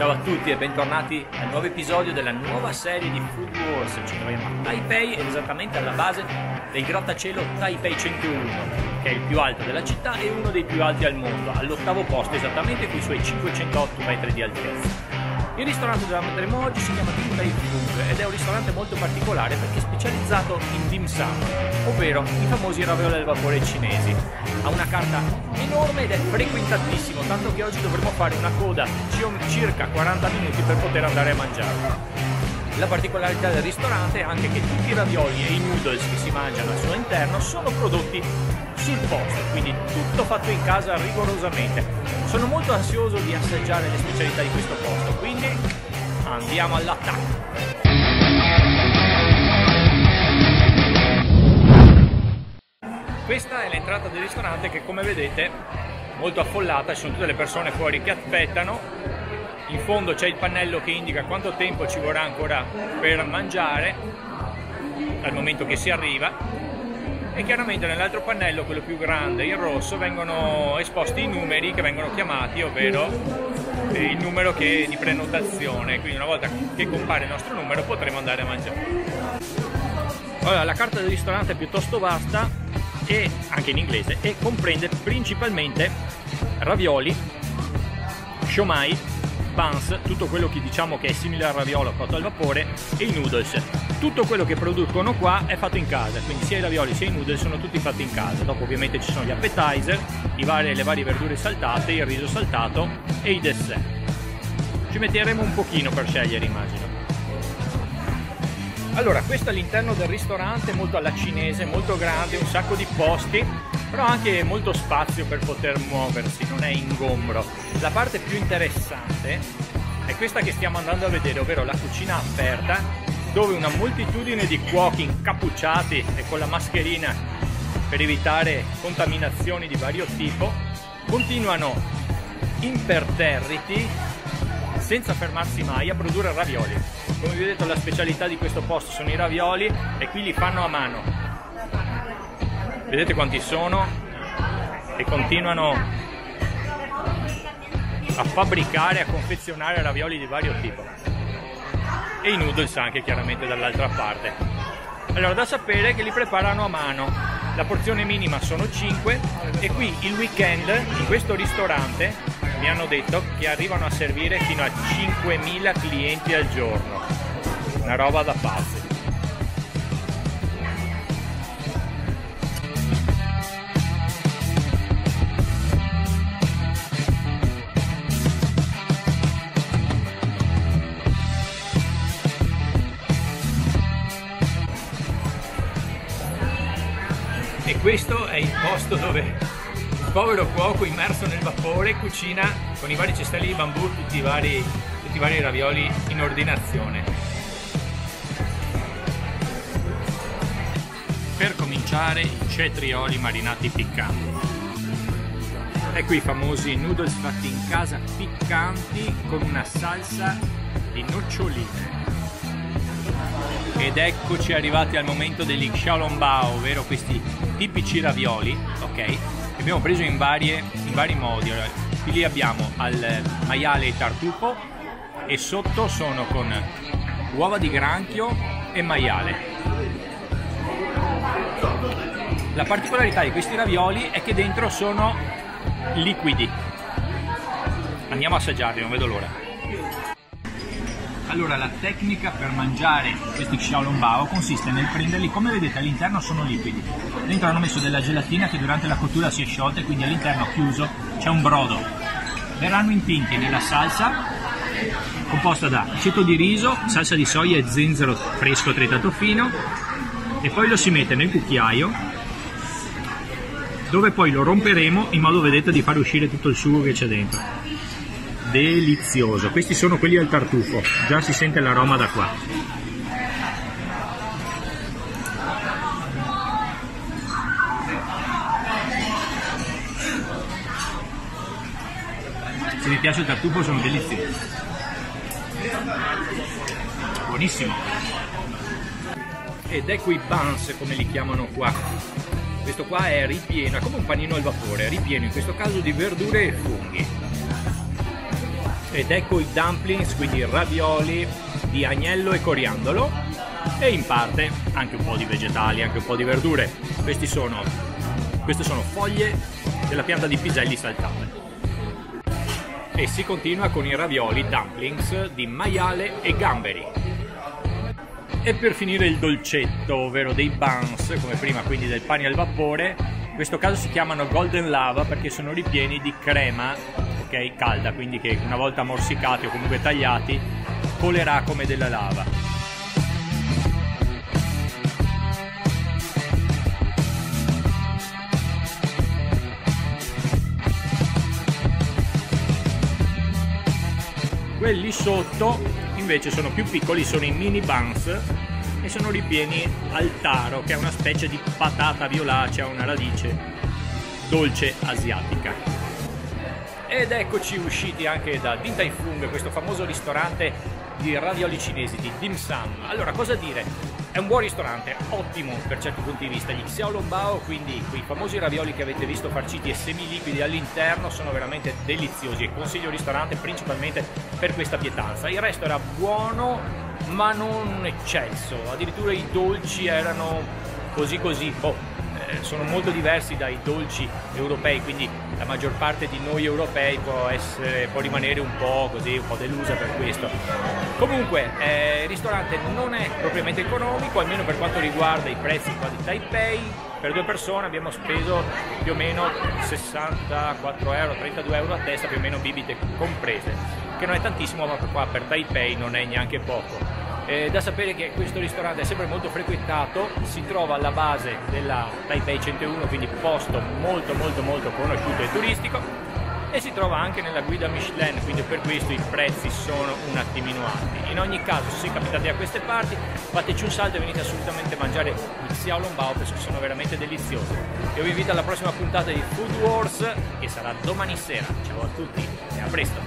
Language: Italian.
Ciao a tutti e bentornati al nuovo episodio della nuova serie di Food Wars. Ci troviamo a Taipei ed esattamente alla base del grattacielo Taipei 101, che è il più alto della città e uno dei più alti al mondo, all'ottavo posto esattamente con i suoi 508 metri di altezza. Il ristorante dove andremo oggi si chiama Dim Tai Fung ed è un ristorante molto particolare perché è specializzato in dim sum, ovvero i famosi ravioli al vapore cinesi. Ha una carta enorme ed è frequentatissimo, tanto che oggi dovremo fare una coda circa 40 minuti per poter andare a mangiarlo. La particolarità del ristorante è anche che tutti i ravioli e i noodles che si mangiano al suo interno sono prodotti sul posto, quindi tutto fatto in casa rigorosamente. Sono molto ansioso di assaggiare le specialità di questo posto, quindi andiamo all'attacco. Questa è l'entrata del ristorante che come vedete è molto affollata, ci sono tutte le persone fuori che aspettano in fondo c'è il pannello che indica quanto tempo ci vorrà ancora per mangiare dal momento che si arriva e chiaramente nell'altro pannello, quello più grande, in rosso, vengono esposti i numeri che vengono chiamati, ovvero eh, il numero che, di prenotazione, quindi una volta che compare il nostro numero potremo andare a mangiare. Allora, la carta del ristorante è piuttosto vasta e anche in inglese e comprende principalmente ravioli, shomai, buns, tutto quello che diciamo che è simile al raviolo cotto al vapore e i noodles. Tutto quello che producono qua è fatto in casa, quindi sia i ravioli sia i noodles sono tutti fatti in casa. Dopo ovviamente ci sono gli appetizer, vari, le varie verdure saltate, il riso saltato e i dessert. Ci metteremo un pochino per scegliere immagino. Allora, questo all'interno del ristorante, molto alla cinese, molto grande, un sacco di posti, però anche molto spazio per poter muoversi, non è ingombro. La parte più interessante è questa che stiamo andando a vedere, ovvero la cucina aperta, dove una moltitudine di cuochi incappucciati e con la mascherina per evitare contaminazioni di vario tipo, continuano imperterriti senza fermarsi mai a produrre ravioli. Come vi ho detto la specialità di questo posto sono i ravioli e qui li fanno a mano. Vedete quanti sono e continuano a fabbricare, a confezionare ravioli di vario tipo. E i noodles anche chiaramente dall'altra parte. Allora da sapere che li preparano a mano. La porzione minima sono 5 e qui il weekend in questo ristorante mi hanno detto che arrivano a servire fino a 5.000 clienti al giorno. Una roba da pazzi. E questo è il posto dove povero cuoco immerso nel vapore cucina con i vari cestelli di bambù tutti i vari, tutti i vari ravioli in ordinazione. Per cominciare i cetrioli marinati piccanti. Ecco i famosi noodles fatti in casa piccanti con una salsa di noccioline. Ed eccoci arrivati al momento degli xiaolongbao, ovvero questi tipici ravioli, ok? abbiamo preso in, varie, in vari modi. qui li abbiamo al maiale e tartufo e sotto sono con uova di granchio e maiale. La particolarità di questi ravioli è che dentro sono liquidi. Andiamo a assaggiarli, non vedo l'ora. Allora, la tecnica per mangiare questi xiaolongbao consiste nel prenderli, come vedete all'interno sono liquidi. Dentro hanno messo della gelatina che durante la cottura si è sciolta e quindi all'interno chiuso c'è un brodo. Verranno intinti nella salsa composta da aceto di riso, salsa di soia e zenzero fresco tritato fino e poi lo si mette nel cucchiaio dove poi lo romperemo in modo vedete di far uscire tutto il sugo che c'è dentro delizioso. Questi sono quelli al tartufo. Già si sente l'aroma da qua. Se vi piace il tartufo sono deliziosi. Buonissimo. Ed ecco i buns come li chiamano qua. Questo qua è ripieno, è come un panino al vapore, ripieno in questo caso di verdure e funghi ed ecco i dumplings, quindi ravioli di agnello e coriandolo e in parte anche un po' di vegetali, anche un po' di verdure. Sono, queste sono foglie della pianta di piselli saltate. E si continua con i ravioli dumplings di maiale e gamberi. E per finire il dolcetto, ovvero dei buns, come prima quindi del pane al vapore, in questo caso si chiamano golden lava perché sono ripieni di crema ok calda quindi che una volta morsicati o comunque tagliati colerà come della lava. Quelli sotto invece sono più piccoli sono i mini buns e sono ripieni al taro che è una specie di patata violacea una radice dolce asiatica ed eccoci usciti anche da Din Tai Fung, questo famoso ristorante di ravioli cinesi, di Dim Sum. Allora, cosa dire? È un buon ristorante, ottimo per certi punti di vista. Gli Xiaolongbao, quindi quei famosi ravioli che avete visto farciti e semiliquidi all'interno, sono veramente deliziosi e consiglio il ristorante principalmente per questa pietanza. Il resto era buono, ma non eccelso. Addirittura i dolci erano così così, boh, sono molto diversi dai dolci europei, quindi la maggior parte di noi europei può, essere, può rimanere un po' così, un po' delusa per questo. Comunque eh, il ristorante non è propriamente economico, almeno per quanto riguarda i prezzi qua di Taipei. Per due persone abbiamo speso più o meno 64 euro, 32 euro a testa, più o meno bibite comprese, che non è tantissimo, ma qua per Taipei non è neanche poco. Eh, da sapere che questo ristorante è sempre molto frequentato, si trova alla base della Taipei 101, quindi posto molto molto molto conosciuto e turistico e si trova anche nella guida Michelin, quindi per questo i prezzi sono un attimino alti. In ogni caso, se capitate a queste parti, fateci un salto e venite assolutamente a mangiare il Xiaolongbao perché sono veramente deliziosi. Io vi invito alla prossima puntata di Food Wars che sarà domani sera. Ciao a tutti e a presto!